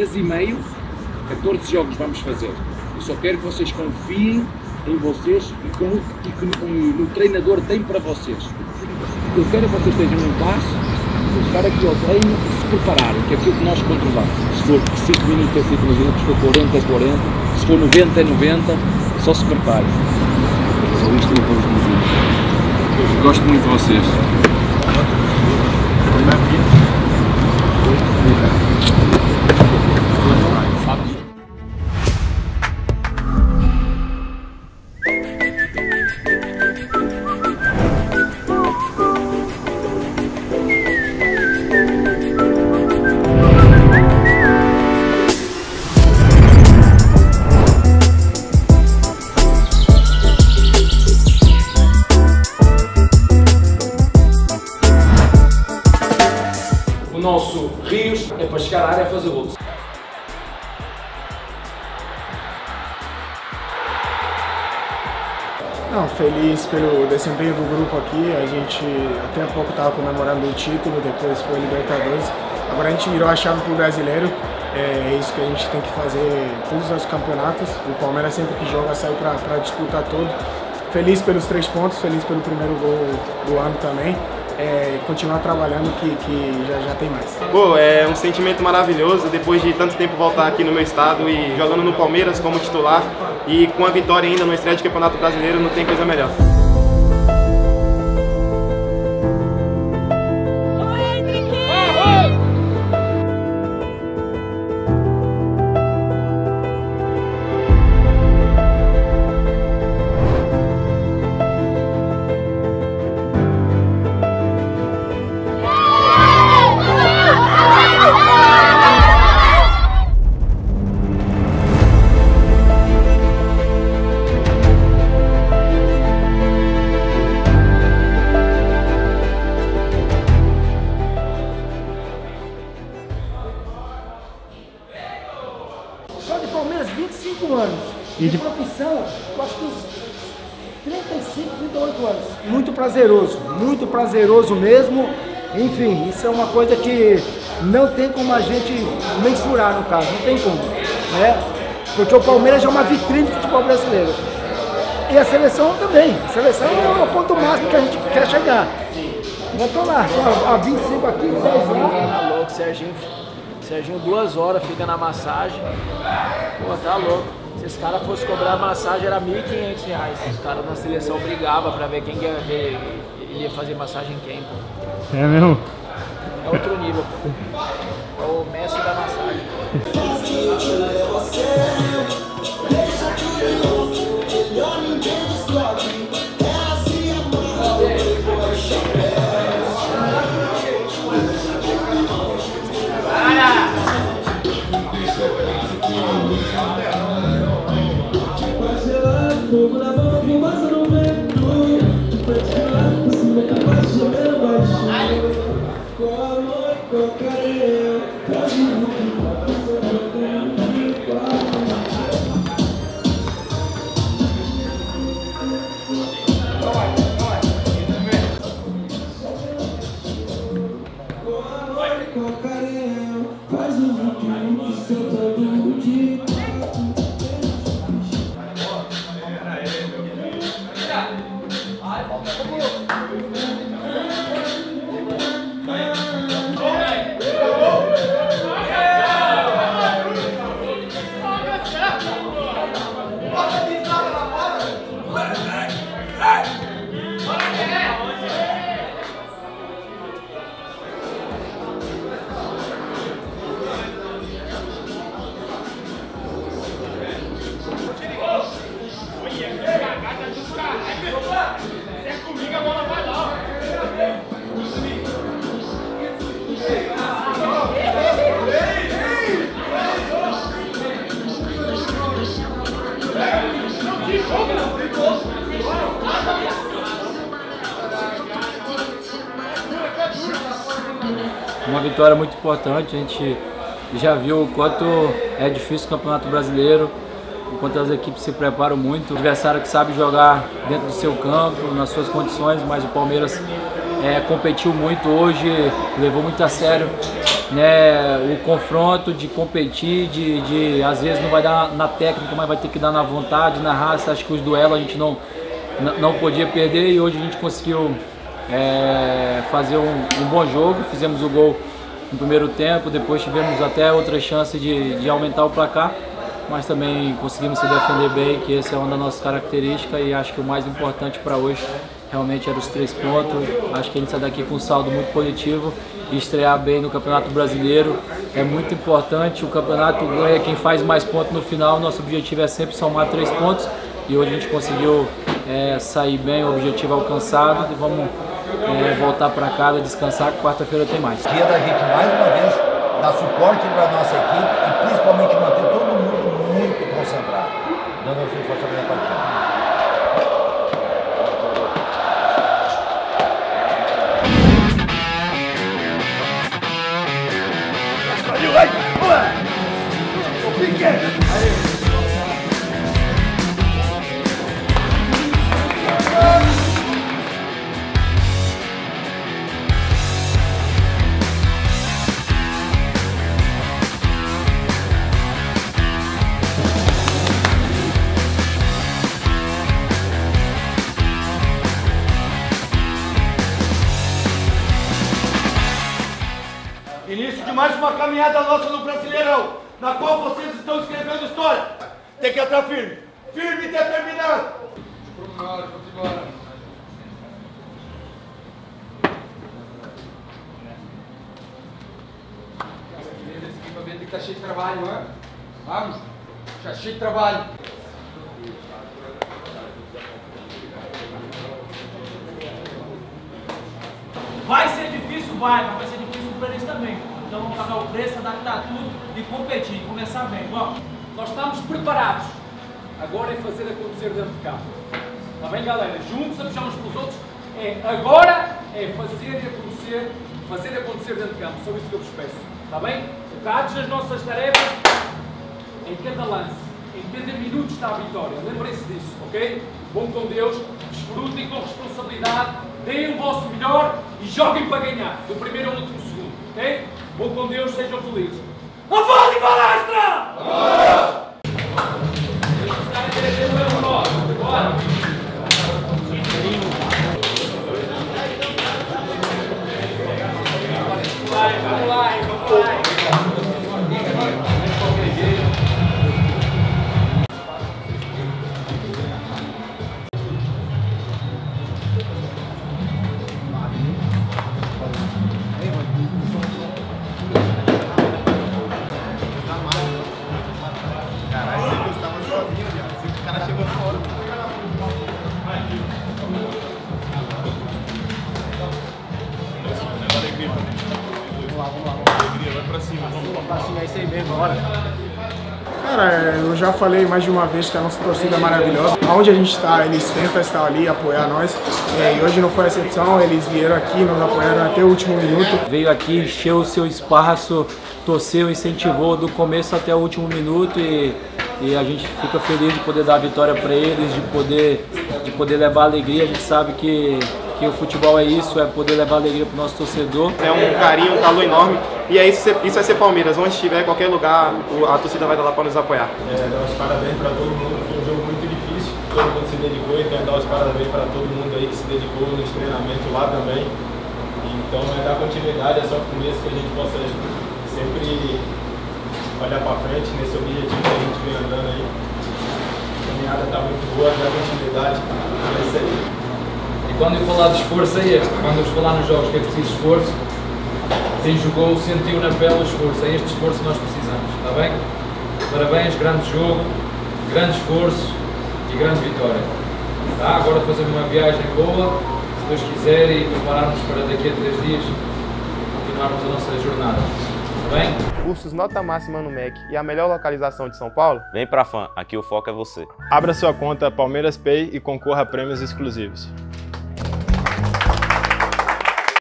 mês e meio, 14 jogos vamos fazer. Eu só quero que vocês confiem em vocês e, com, e que no, no treinador tem para vocês. Eu quero que vocês estejam em paz, estar aqui ao treino e se prepararem, que é aquilo que nós controlamos. Se for 5 minutos é 5 minutos, se for 40 é 40, se for 90 é 90, só se preparem. Só isto não vamos dizer. Gosto muito de vocês. Rios é para chegar à área e fazer gol. Não, feliz pelo desempenho do grupo aqui. A gente até há pouco estava comemorando o título, depois foi Libertadores. Agora a gente virou a chave para o brasileiro. É isso que a gente tem que fazer todos os campeonatos. O Palmeiras sempre que joga sai para disputar todo. Feliz pelos três pontos, feliz pelo primeiro gol do ano também. É, continuar trabalhando que, que já, já tem mais. Pô, é um sentimento maravilhoso depois de tanto tempo voltar aqui no meu estado e jogando no Palmeiras como titular e com a vitória ainda no estreia de Campeonato Brasileiro não tem coisa melhor. 35, 38 anos. Muito prazeroso, muito prazeroso mesmo. Enfim, isso é uma coisa que não tem como a gente mensurar no caso, não tem como. Né? Porque o Palmeiras já é uma vitrine do futebol brasileiro. E a seleção também. A seleção é o ponto máximo que a gente quer chegar. Eu tô lá, há 25 aqui, 10 lá. Tá louco, Serginho. Serginho duas horas fica na massagem. Pô, tá louco. Se esse cara fosse cobrar a massagem era 1.500 reais. Os caras na seleção brigavam pra ver quem ia, ver, ia fazer massagem em quem, pô. É mesmo? É outro nível, pô. É o mestre da massagem. No vitória muito importante, a gente já viu o quanto é difícil o Campeonato Brasileiro, o quanto as equipes se preparam muito, o adversário que sabe jogar dentro do seu campo, nas suas condições, mas o Palmeiras é, competiu muito hoje, levou muito a sério né, o confronto de competir, de, de às vezes não vai dar na técnica, mas vai ter que dar na vontade, na raça. Acho que os duelos a gente não, não podia perder e hoje a gente conseguiu é, fazer um, um, bom jogo. Fizemos o gol no primeiro tempo, depois tivemos até outra chance de, de aumentar o placar, mas também conseguimos se defender bem, que essa é uma das nossas características e acho que o mais importante para hoje realmente era os três pontos. Acho que a gente sai daqui com um saldo muito positivo e estrear bem no Campeonato Brasileiro é muito importante. O campeonato ganha quem faz mais pontos no final. Nosso objetivo é sempre somar três pontos e hoje a gente conseguiu é, sair bem, o objetivo alcançado. E vamos é, voltar para casa, descansar, quarta-feira tem mais. Dia da gente mais uma vez dar suporte para a nossa equipe e principalmente manter todo mundo muito concentrado, dando a sua força para a partida. Uma caminhada nossa no Brasileirão, na qual vocês estão escrevendo história. Tem que entrar firme, firme e determinado. Equipamento tem que estar cheio de trabalho, é? Vamos, já cheio de trabalho. Vai ser difícil, vai, mas vai ser difícil para eles também. Então vamos pagar o preço, adaptar tudo e competir, começar bem. Bom, Nós estamos preparados. Agora é fazer acontecer dentro de campo. Está bem, galera? Juntos, a puxar uns pelos outros. É, agora é fazer acontecer, fazer acontecer dentro de campo. Só isso que eu vos peço. Está bem? Focados nas nossas tarefas, em cada lance, em cada minuto está a vitória. Lembrem-se disso, ok? Bom com Deus, desfrutem com responsabilidade, deem o vosso melhor e joguem para ganhar, do primeiro ao último segundo, ok? Bom com Deus, sejam felizes. Avante palestra! Vamos Cara, eu já falei mais de uma vez que a nossa torcida é maravilhosa. Onde a gente está, eles tentam estar ali, apoiar nós. É, e hoje não foi exceção, eles vieram aqui, nos apoiaram até o último minuto. Veio aqui, encheu o seu espaço, torceu, incentivou do começo até o último minuto e, e a gente fica feliz de poder dar a vitória para eles, de poder, de poder levar alegria. A gente sabe que, que o futebol é isso, é poder levar alegria para o nosso torcedor. É um carinho, um calor enorme. E é isso, isso vai ser Palmeiras. Onde estiver, qualquer lugar, o- a torcida vai estar lá para nos apoiar. É, dar os parabéns para todo mundo, foi um jogo muito difícil, todo mundo se dedicou, então dar os parabéns para todo mundo aí que se dedicou nos treinamentos lá também. Então é dar continuidade, é só com isso que a gente possa sempre olhar para frente nesse objetivo que a gente vem andando aí. A caminhada está muito boa, dá continuidade, é isso aí. Quando eu falar de esforço é este, quando eu vos falar nos jogos que é preciso esforço, quem jogou sentiu na pele o esforço, é este esforço que nós precisamos, está bem? Parabéns, grande jogo, grande esforço e grande vitória. Tá? Agora fazemos uma viagem boa, se Deus quiser, e prepararmos para daqui a três dias continuarmos a nossa jornada. Está bem? Cursos nota máxima no MEC e a melhor localização de São Paulo? Vem pra fã, aqui o foco é você. Abra sua conta Palmeiras Pay e concorra a prêmios exclusivos.